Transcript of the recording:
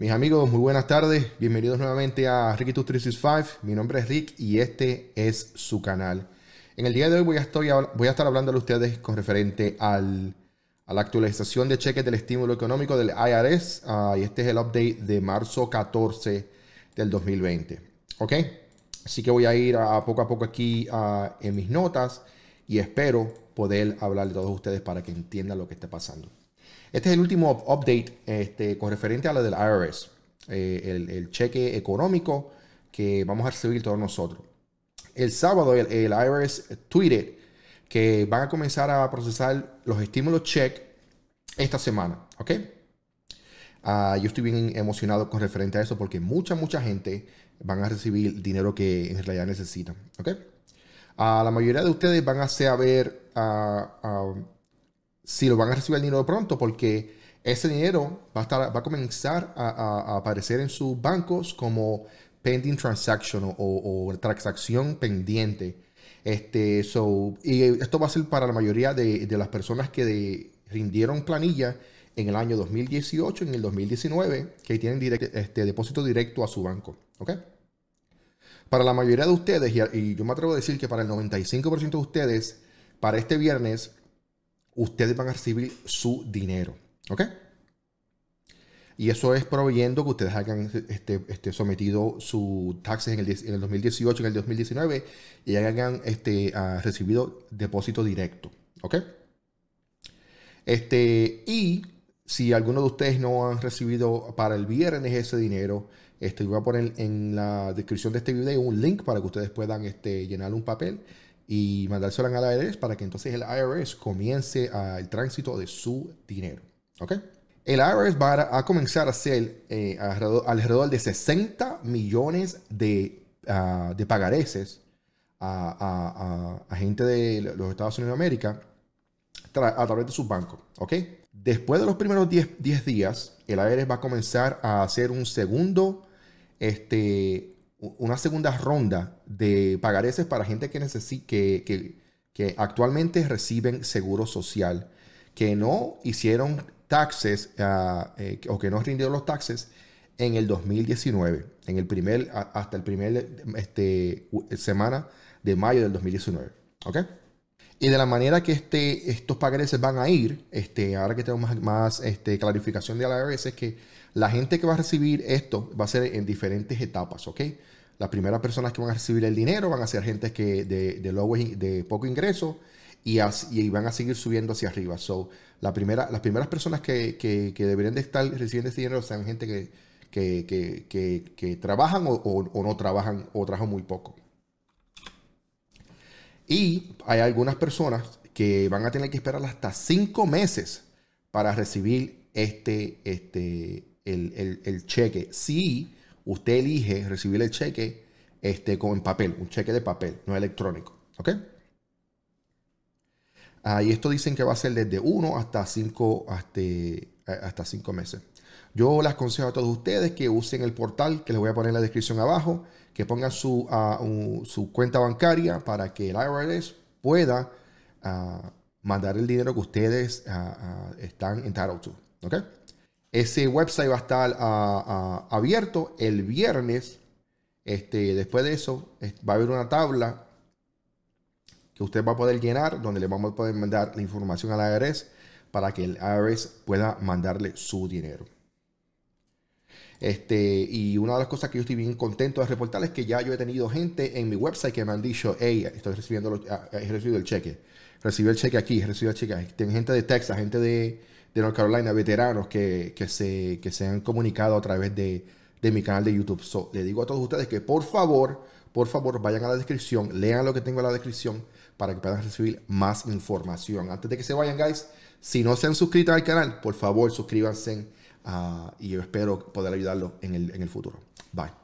Mis amigos, muy buenas tardes. Bienvenidos nuevamente a Ricky2365. Mi nombre es Rick y este es su canal. En el día de hoy voy a, estar hablando a ustedes con referente al, a la actualización de cheques del estímulo económico del IRS. Ah, y este es el update de marzo 14 del 2020. ¿Ok? Así que voy a ir poco a poco aquí ah, en mis notas y espero poder hablar de todos ustedes para que entiendan lo que está pasando. Este es el último update este, con referente a lo del IRS, eh, el, cheque económico que vamos a recibir todos nosotros. El sábado el, IRS tweeted que van a comenzar a procesar los estímulos check esta semana, ¿ok? Ah, yo estoy bien emocionado con referente a eso porque mucha, mucha gente van a recibir dinero que en realidad necesitan, ¿ok? Uh, la mayoría de ustedes van a saber uh, si lo van a recibir el dinero pronto, porque ese dinero va a, estar, va a comenzar a, aparecer en sus bancos como pending transaction o, transacción pendiente. Este, so, y esto va a ser para la mayoría de, las personas que rindieron planilla en el año 2018 y en el 2019 que tienen este, depósito directo a su banco. ¿Ok? Para la mayoría de ustedes, y yo me atrevo a decir que para el 95% de ustedes, para este viernes ustedes van a recibir su dinero. ¿Ok? Y eso es proveyendo que ustedes hayan este, este sometido sus taxes en el, 2018, en el 2019 y hayan este, uh, recibido depósito directo. ¿Ok? Este, y si alguno de ustedes no han recibido para el viernes ese dinero, este, voy a poner en la descripción de este video un link para que ustedes puedan este, llenar un papel y mandárselo al IRS para que entonces el IRS comience el tránsito de su dinero. ¿Ok? El IRS va a, comenzar a hacer eh, alrededor, de 60 millones de, uh, de pagareces a, gente de los Estados Unidos de América a través de sus bancos. ¿Ok? Después de los primeros 10, 10 días, el IRS va a comenzar a hacer un segundo este, una segunda ronda de pagareces para gente que, que, que, actualmente reciben seguro social, que no hicieron taxes eh, o que no rindieron los taxes en el 2019, en el primer, hasta el primer este, semana de mayo del 2019. ¿Ok? Y de la manera que este, estos pagareces van a ir, este, ahora que tenemos más, más este, clarificación de la IRS, es que la gente que va a recibir esto va a ser en diferentes etapas, ¿ok? Las primeras personas que van a recibir el dinero van a ser gente que de, de, de poco ingreso y, y, van a seguir subiendo hacia arriba. So, la primera, las primeras personas que, que, deberían de estar recibiendo este dinero sean gente que, que trabajan o, no trabajan o trabajan muy poco. Y hay algunas personas que van a tener que esperar hasta cinco meses para recibir este, este, el, el, cheque. Si usted elige recibir el cheque este, con papel, un cheque de papel, no electrónico. ¿Ok? Ah, y esto dicen que va a ser desde 1 hasta 5 hasta, hasta cinco meses. Yo les aconsejo a todos ustedes que usen el portal que les voy a poner en la descripción abajo, que pongan su, ah, su cuenta bancaria para que el IRS pueda ah, mandar el dinero que ustedes están entitled to. Ese website va a estar abierto el viernes. Este, después de eso, va a haber una tabla que usted va a poder llenar, donde le vamos a poder mandar la información al IRS para que el IRS pueda mandarle su dinero. Este, y una de las cosas que yo estoy bien contento de reportar es que ya yo he tenido gente en mi website que me han dicho, hey, estoy recibiendo, ah, he recibido el cheque. Recibí el cheque aquí, recibí el cheque. Tengo gente de Texas, gente de, de North Carolina, veteranos que, se, se han comunicado a través de, mi canal de YouTube. le digo a todos ustedes que por favor, por favor, vayan a la descripción, lean lo que tengo en la descripción para que puedan recibir más información. Antes de que se vayan, guys, si no se han suscrito al canal, por favor, suscríbanse ah, y yo espero poder ayudarlos en el, en el futuro. Bye.